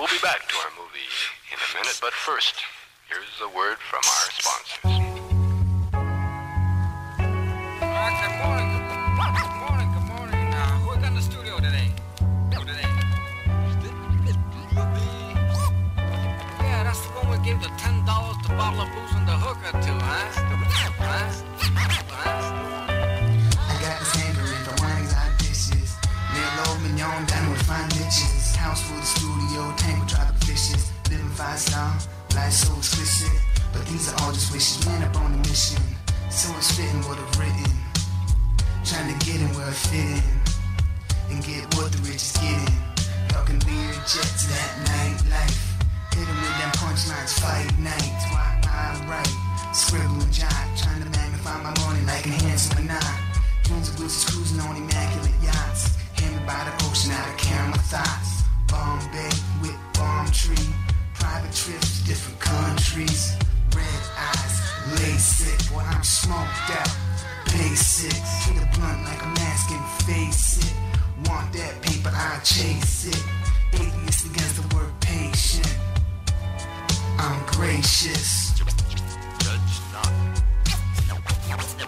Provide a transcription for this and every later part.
We'll be back to our movie in a minute, but first, here's a word from our sponsors. Good morning, good morning, good morning. Uh, who got in the studio today? Who today? Yeah, that's the one we gave the ten dollars to bottle of booze and the hooker to, huh? Huh? Huh? I got this hankering for wine exotic dishes. Near low mignon, dining with fine bitches. House full of studio, with tropical fishes. Living five star, life so explicit. But these are all just wishes, man up on a mission. So it's fitting what I've written. Trying to get in where I fit in. And get what the rich is getting. Talking Lear jets, that nightlife. Countries. Red eyes, LASIK. Boy, I'm smoked out. Basic. Hit a blunt like a mask and face it. Want that paper, I chase it. Atheist against the word patient. I'm gracious. Judge not. Judge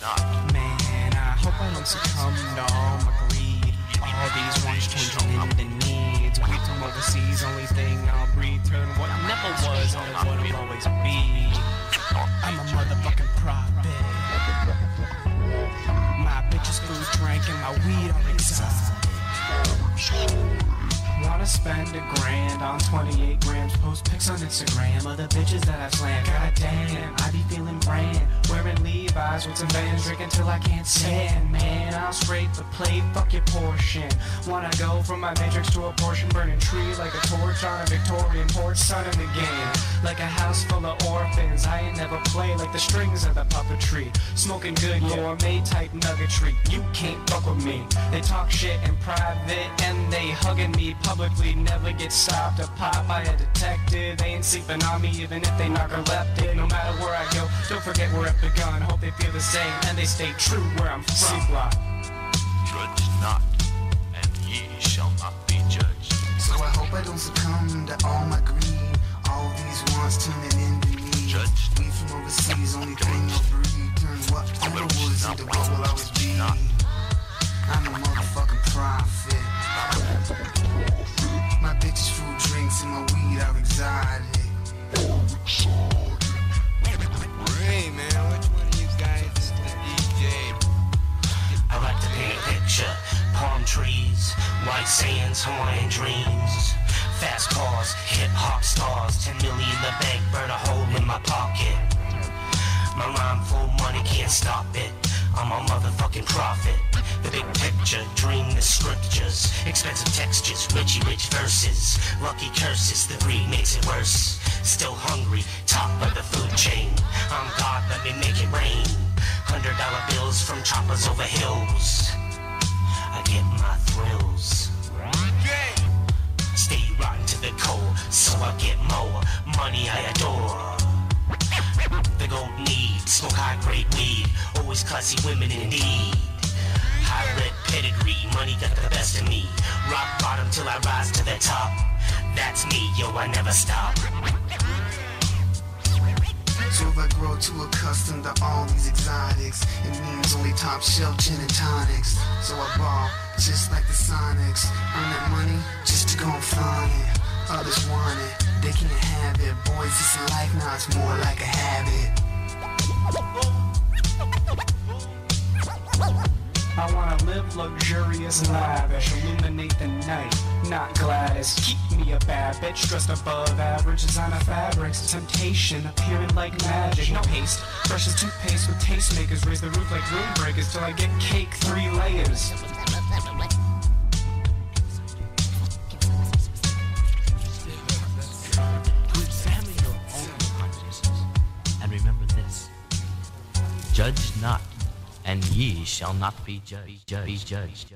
not. Man, I hope I don't succumb to all my greed. All these wants changing into needs. We from overseas, only thing I'll breathe. Turn what never was into what will always be. Wanna spend a grand on 28 grams. Post pics on Instagram of the bitches that I slam. God damn, I be feeling brand. Wearing Levi's with some vans, drinking till I can't stand. Man, I'll scrape the plate, fuck your portion. Wanna go from my matrix to a portion, burning tree like a torch on a Victorian porch. Son of the game, like a house full of orphans. I ain't never play like the strings of the puppetry. Smoking good gourmet type nuggetry. You can't fuck with me. They talk shit in private and they hugging me publicly. Never get stopped or popped by a detective. They ain't sleeping on me even if they narcoleptic. No matter where I go, don't forget where it begun. Hope they feel the same and they stay true where I'm from. C-block. Judge not, and ye shall not be judged. So I hope I don't succumb to all my greed. Sands, Hawaiian dreams. Fast cars, hip hop stars. Ten million in the bank, burn a hole in my pocket. My rhyme full money can't stop it. I'm a motherfucking prophet. The big picture, dream the scriptures. Expensive textures, Richie rich verses. Lucky curses, the greed makes it worse. Still hungry, top of the food chain. I'm God, let me make it rain. Hundred dollar bills from choppers over hills. I get my thrills. Stay rotten to the core, so I get more money I adore. The gold need, smoke high grade weed, always classy women indeed. High red pedigree, money got the best of me. Rock bottom till I rise to the top. That's me, yo, I never stop. So if I grow too accustomed to all these exotics, it means only top shelf gin and tonics. So I ball just like the Sonics. Earn that money just to it. Others want it, they can't have it. Boys, it's a life now, it's more like a habit. I wanna live luxurious and lavish, illuminate the night, not Gladys. Keep me a bad bitch dressed above average, designer fabrics, temptation appearing like magic. No haste, brushes toothpaste with tastemakers, raise the roof like room breakers till I get cake three layers. And ye shall not be judged. Judged. Judged.